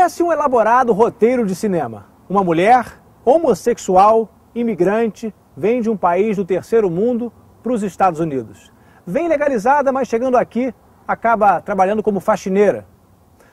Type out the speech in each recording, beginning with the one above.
Parece um elaborado roteiro de cinema. Uma mulher homossexual, imigrante, vem de um país do terceiro mundo para os Estados Unidos. Vem legalizada, mas chegando aqui acaba trabalhando como faxineira.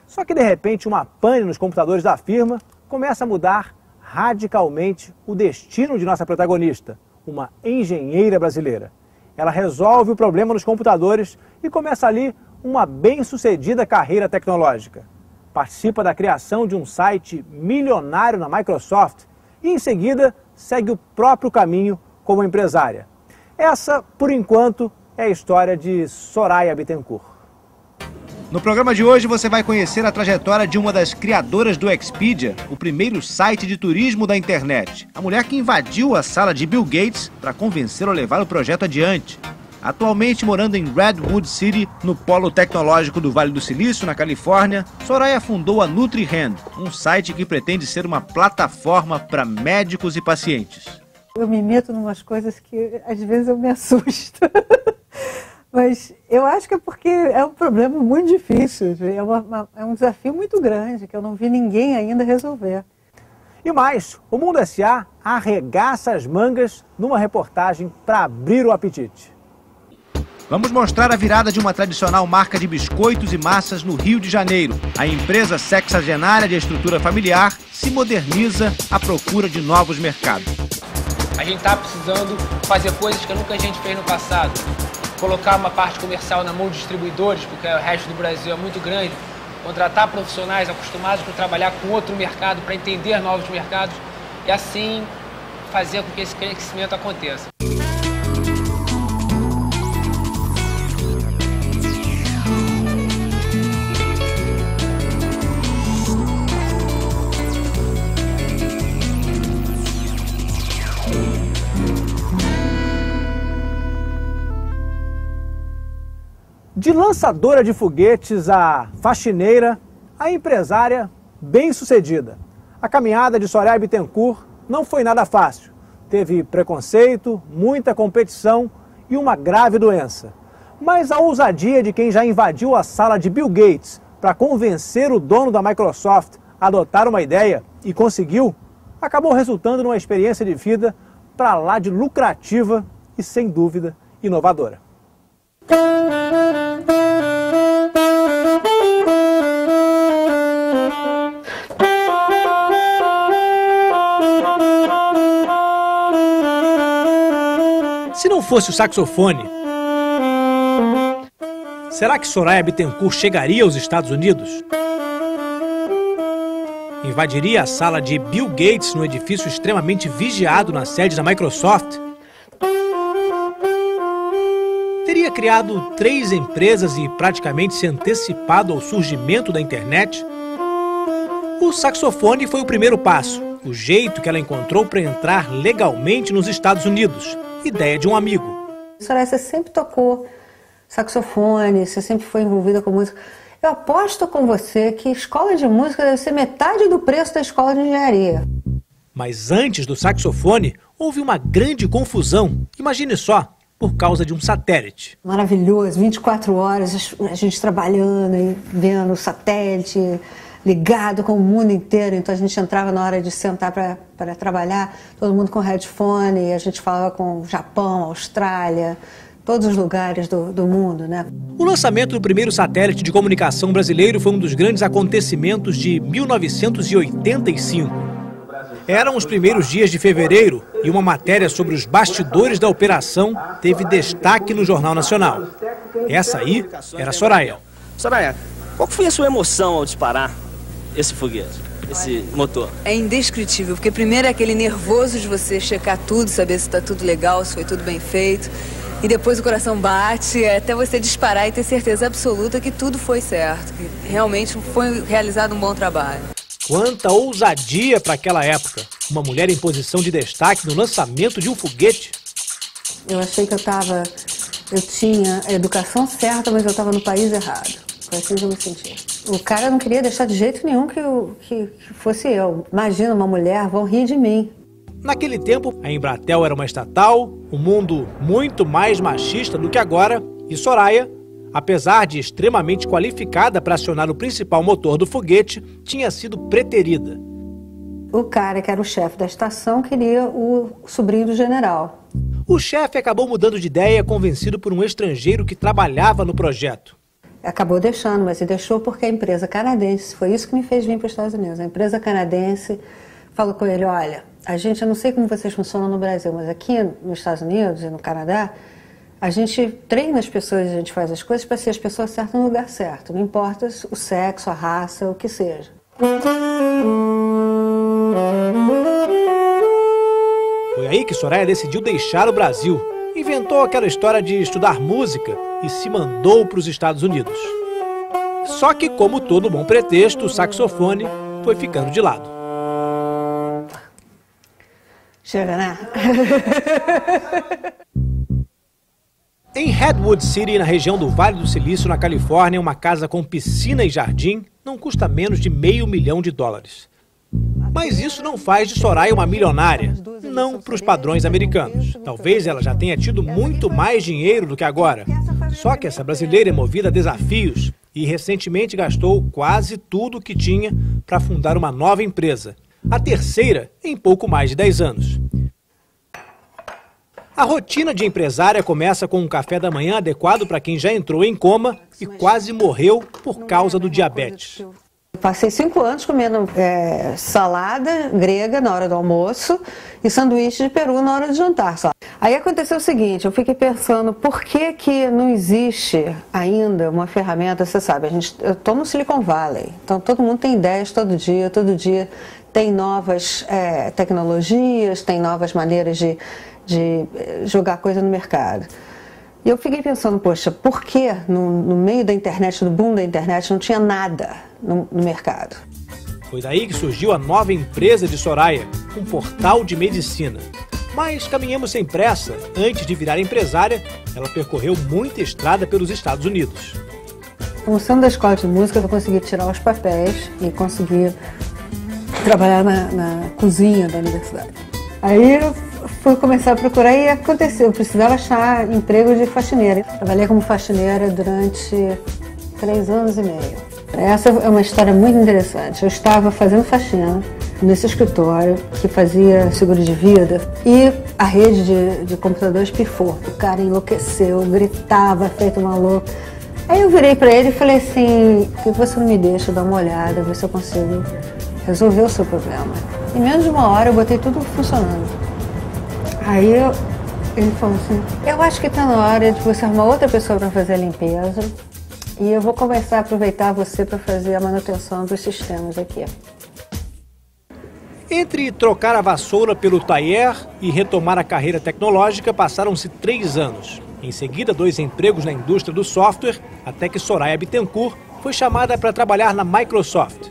Só que de repente uma pane nos computadores da firma começa a mudar radicalmente o destino de nossa protagonista, uma engenheira brasileira. Ela resolve o problema nos computadores e começa ali uma bem-sucedida carreira tecnológica. Participa da criação de um site milionário na Microsoft e, em seguida, segue o próprio caminho como empresária. Essa, por enquanto, é a história de Soraya Bittencourt. No programa de hoje você vai conhecer a trajetória de uma das criadoras do Expedia, o primeiro site de turismo da internet. A mulher que invadiu a sala de Bill Gates para convencê-lo a levar o projeto adiante. Atualmente morando em Redwood City, no polo tecnológico do Vale do Silício, na Califórnia, Soraya fundou a NutriHand, um site que pretende ser uma plataforma para médicos e pacientes. Eu me meto em umas coisas que às vezes eu me assusto. Mas eu acho que é porque é um problema muito difícil, é, uma, uma, é um desafio muito grande que eu não vi ninguém ainda resolver. E mais, o Mundo SA arregaça as mangas numa reportagem para abrir o apetite. Vamos mostrar a virada de uma tradicional marca de biscoitos e massas no Rio de Janeiro. A empresa sexagenária de estrutura familiar se moderniza à procura de novos mercados. A gente está precisando fazer coisas que nunca a gente fez no passado colocar uma parte comercial na mão de distribuidores, porque o resto do Brasil é muito grande, contratar profissionais acostumados para trabalhar com outro mercado, para entender novos mercados e assim fazer com que esse crescimento aconteça. De lançadora de foguetes a faxineira, a empresária bem-sucedida. A caminhada de Soraya Bittencourt não foi nada fácil. Teve preconceito, muita competição e uma grave doença. Mas a ousadia de quem já invadiu a sala de Bill Gates para convencer o dono da Microsoft a adotar uma ideia e conseguiu, acabou resultando numa experiência de vida para lá de lucrativa e, sem dúvida, inovadora. Se não fosse o saxofone, será que Soraya Bittencourt chegaria aos Estados Unidos? Invadiria a sala de Bill Gates no edifício extremamente vigiado na sede da Microsoft? Criado três empresas e praticamente se antecipado ao surgimento da internet? O saxofone foi o primeiro passo, o jeito que ela encontrou para entrar legalmente nos Estados Unidos ideia de um amigo. Soraya, você sempre tocou saxofone, você sempre foi envolvida com música. Eu aposto com você que escola de música deve ser metade do preço da escola de engenharia. Mas antes do saxofone, houve uma grande confusão. Imagine só, por causa de um satélite. Maravilhoso, 24 horas a gente trabalhando e vendo o satélite, ligado com o mundo inteiro, então a gente entrava na hora de sentar para trabalhar, todo mundo com headphone, e a gente falava com o Japão, Austrália, todos os lugares do, do mundo. Né? O lançamento do primeiro satélite de comunicação brasileiro foi um dos grandes acontecimentos de 1985. Eram os primeiros dias de fevereiro e uma matéria sobre os bastidores da operação teve destaque no Jornal Nacional. Essa aí era Soraya. Soraya, qual foi a sua emoção ao disparar esse foguete, esse motor? É indescritível, porque primeiro é aquele nervoso de você checar tudo, saber se está tudo legal, se foi tudo bem feito. E depois o coração bate até você disparar e ter certeza absoluta que tudo foi certo, que realmente foi realizado um bom trabalho. Quanta ousadia para aquela época! Uma mulher em posição de destaque no lançamento de um foguete. Eu achei que eu estava. Eu tinha a educação certa, mas eu estava no país errado. Foi assim que eu me senti. O cara não queria deixar de jeito nenhum que, eu, que, que fosse eu. Imagina uma mulher, vão rir de mim. Naquele tempo, a Embratel era uma estatal, um mundo muito mais machista do que agora, e Soraya apesar de extremamente qualificada para acionar o principal motor do foguete, tinha sido preterida. O cara que era o chefe da estação queria o sobrinho do general. O chefe acabou mudando de ideia, convencido por um estrangeiro que trabalhava no projeto. Acabou deixando, mas ele deixou porque a empresa canadense, foi isso que me fez vir para os Estados Unidos. A empresa canadense falou com ele: olha, a gente, eu não sei como vocês funcionam no Brasil, mas aqui nos Estados Unidos e no Canadá, a gente treina as pessoas, a gente faz as coisas para ser as pessoas certas no lugar certo. Não importa o sexo, a raça, o que seja. Foi aí que Soraya decidiu deixar o Brasil. Inventou aquela história de estudar música e se mandou para os Estados Unidos. Só que, como todo bom pretexto, o saxofone foi ficando de lado. Chega, né? em Redwood City, na região do Vale do Silício, na Califórnia, uma casa com piscina e jardim não custa menos de meio milhão de dólares. Mas isso não faz de Soraya uma milionária, não para os padrões americanos. Talvez ela já tenha tido muito mais dinheiro do que agora. Só que essa brasileira é movida a desafios e recentemente gastou quase tudo o que tinha para fundar uma nova empresa, a terceira em pouco mais de 10 anos. A rotina de empresária começa com um café da manhã adequado para quem já entrou em coma e quase morreu por causa do diabetes. Passei cinco anos comendo é, salada grega na hora do almoço e sanduíche de peru na hora de jantar só. Aí aconteceu o seguinte, eu fiquei pensando por que que não existe ainda uma ferramenta, você sabe, a gente, eu estou no Silicon Valley, então todo mundo tem ideias todo dia, todo dia tem novas é, tecnologias, tem novas maneiras de, de é, jogar coisa no mercado. E eu fiquei pensando, poxa, por que no, no meio da internet, no boom da internet, não tinha nada no, no mercado? Foi daí que surgiu a nova empresa de Soraya, um portal de medicina. Mas caminhamos sem pressa. Antes de virar empresária, ela percorreu muita estrada pelos Estados Unidos. Como sendo da escola de música, eu consegui tirar os papéis e consegui trabalhar na, na cozinha da universidade. Aí eu fui começar a procurar e aconteceu. Eu precisava achar emprego de faxineira. Trabalhei como faxineira durante três anos e meio. Essa é uma história muito interessante. Eu estava fazendo faxina nesse escritório que fazia seguro de vida e a rede de, de computadores pifou. O cara enlouqueceu, gritava, feito maluco. Aí eu virei para ele e falei assim: por que você não me deixa dar uma olhada, ver se eu consigo resolver o seu problema? Em menos de uma hora eu botei tudo funcionando. Aí eu, ele falou assim: eu acho que está na hora de você arrumar outra pessoa para fazer a limpeza e eu vou começar a aproveitar você para fazer a manutenção dos sistemas aqui. Entre trocar a vassoura pelo taier e retomar a carreira tecnológica, passaram-se três anos. Em seguida, dois empregos na indústria do software, até que Soraya Bittencourt foi chamada para trabalhar na Microsoft.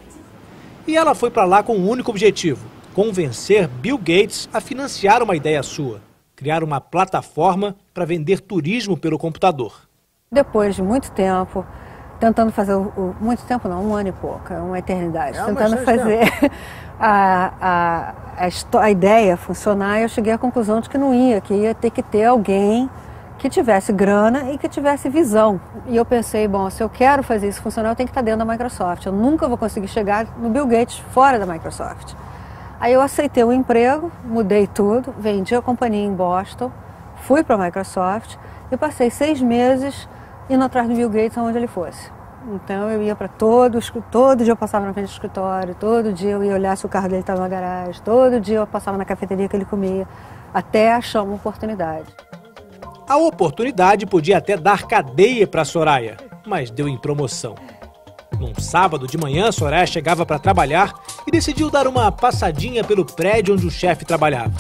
E ela foi para lá com um único objetivo: convencer Bill Gates a financiar uma ideia sua, criar uma plataforma para vender turismo pelo computador. Depois de muito tempo, tentando fazer, o, muito tempo não, um ano e pouco, é uma eternidade, é tentando fazer a, a, a, a, ideia funcionar, eu cheguei à conclusão de que não ia, que ia ter que ter alguém que tivesse grana e que tivesse visão. E eu pensei, bom, se eu quero fazer isso funcionar, eu tenho que estar dentro da Microsoft. Eu nunca vou conseguir chegar no Bill Gates fora da Microsoft. Aí eu aceitei o emprego, mudei tudo, vendi a companhia em Boston, fui para a Microsoft e passei seis meses indo atrás do Bill Gates aonde ele fosse. Então eu ia para todo, todo dia eu passava na frente do escritório, todo dia eu ia olhar se o carro dele estava na garagem, todo dia eu passava na cafeteria que ele comia, até achar uma oportunidade. A oportunidade podia até dar cadeia para Soraya, mas deu em promoção. Num sábado de manhã, Soraya chegava para trabalhar e decidiu dar uma passadinha pelo prédio onde o chefe trabalhava.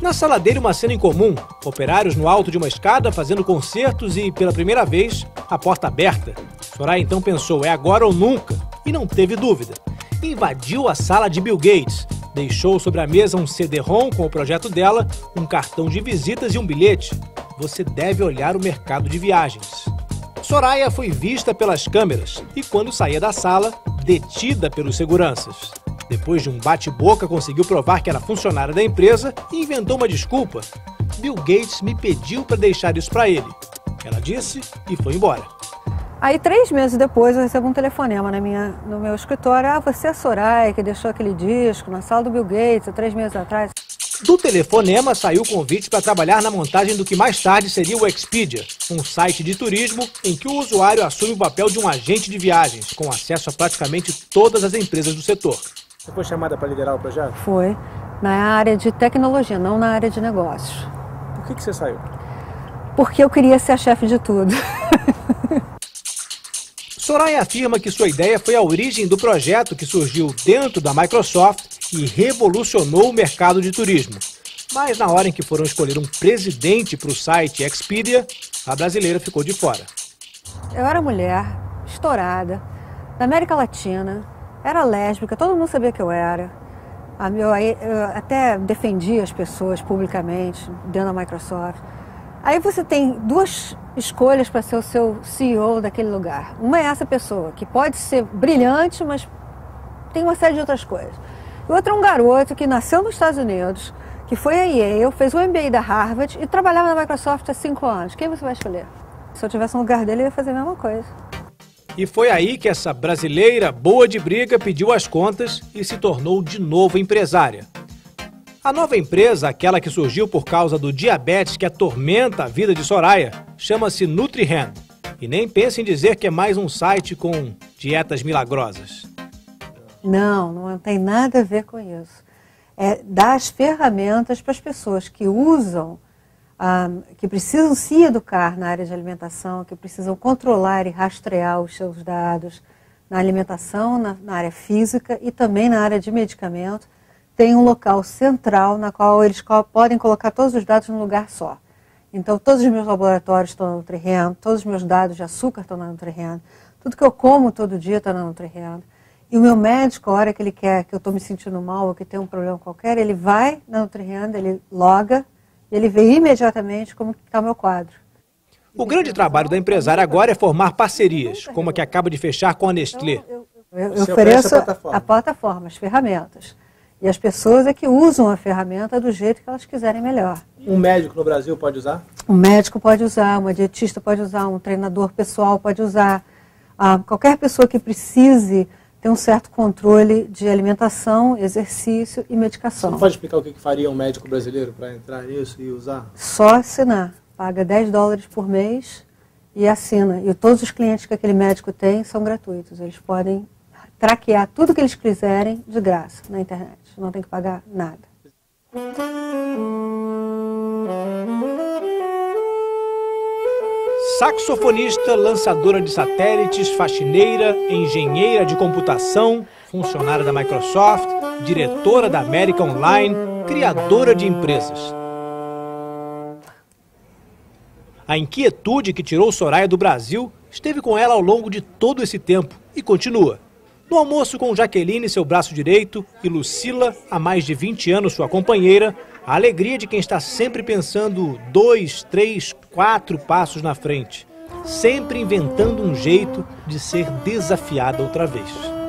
Na sala dele, uma cena incomum: operários no alto de uma escada fazendo concertos e, pela primeira vez, a porta aberta. Soraya então pensou: é agora ou nunca? E não teve dúvida. Invadiu a sala de Bill Gates, deixou sobre a mesa um CD-ROM com o projeto dela, um cartão de visitas e um bilhete. Você deve olhar o mercado de viagens. Soraya foi vista pelas câmeras e, quando saía da sala, detida pelos seguranças. Depois de um bate-boca, conseguiu provar que era funcionária da empresa e inventou uma desculpa. Bill Gates me pediu para deixar isso para ele. Ela disse e foi embora. Aí, três meses depois, eu recebo um telefonema na minha, no meu escritório. Ah, você é a Soraya, que deixou aquele disco na sala do Bill Gates há três meses atrás. Do telefonema saiu o convite para trabalhar na montagem do que mais tarde seria o Expedia, um site de turismo em que o usuário assume o papel de um agente de viagens, com acesso a praticamente todas as empresas do setor. Você foi chamada para liderar o projeto? Foi, na área de tecnologia, não na área de negócios. Por que, que você saiu? Porque eu queria ser a chefe de tudo. Soraya afirma que sua ideia foi a origem do projeto que surgiu dentro da Microsoft e revolucionou o mercado de turismo. Mas na hora em que foram escolher um presidente para o site Expedia, a brasileira ficou de fora. Eu era mulher, estourada, da América Latina, era lésbica, todo mundo sabia que eu era. Eu até defendia as pessoas publicamente dentro da Microsoft. Aí você tem duas escolhas para ser o seu CEO daquele lugar. Uma é essa pessoa, que pode ser brilhante, mas tem uma série de outras coisas. E outro é um garoto que nasceu nos Estados Unidos, que foi a Yale, fez o MBA da Harvard e trabalhava na Microsoft há cinco anos. Quem você vai escolher? Se eu tivesse no lugar dele, eu ia fazer a mesma coisa. E foi aí que essa brasileira boa de briga pediu as contas e se tornou de novo empresária. A nova empresa, aquela que surgiu por causa do diabetes que atormenta a vida de Soraya, chama-se NutriHand. E nem pense em dizer que é mais um site com dietas milagrosas. Não, não tem nada a ver com isso. É dar as ferramentas para as pessoas que usam, ah, que precisam se educar na área de alimentação, que precisam controlar e rastrear os seus dados na alimentação, na, na área física e também na área de medicamento tem um local central na qual eles podem colocar todos os dados num lugar só. Então, todos os meus laboratórios estão na NutriHand, todos os meus dados de açúcar estão na NutriHand, tudo que eu como todo dia está na NutriHand. E o meu médico, a hora que ele quer que eu estou me sentindo mal ou que tem um problema qualquer, ele vai na NutriHand, ele loga, e ele vê imediatamente como está o meu quadro. O grande trabalho da empresária agora é formar parcerias, como a que acaba de fechar com a Nestlé. Então, eu, eu, eu ofereço a plataforma. a plataforma, as ferramentas. E as pessoas é que usam a ferramenta do jeito que elas quiserem melhor. Um médico no Brasil pode usar? Um médico pode usar, uma dietista pode usar, um treinador pessoal pode usar. Ah, qualquer pessoa que precise ter um certo controle de alimentação, exercício e medicação. Você pode explicar o que faria um médico brasileiro para entrar nisso e usar? Só assinar. Paga 10 dólares por mês e assina. E todos os clientes que aquele médico tem são gratuitos. Eles podem traquear tudo que eles quiserem de graça na internet não tem que pagar nada. Saxofonista, lançadora de satélites, faxineira, engenheira de computação, funcionária da Microsoft, diretora da América Online, criadora de empresas. A inquietude que tirou Soraya do Brasil esteve com ela ao longo de todo esse tempo e continua. No almoço com Jaqueline, seu braço direito, e Lucila, há mais de 20 anos sua companheira, a alegria de quem está sempre pensando dois, três, quatro passos na frente, sempre inventando um jeito de ser desafiada outra vez.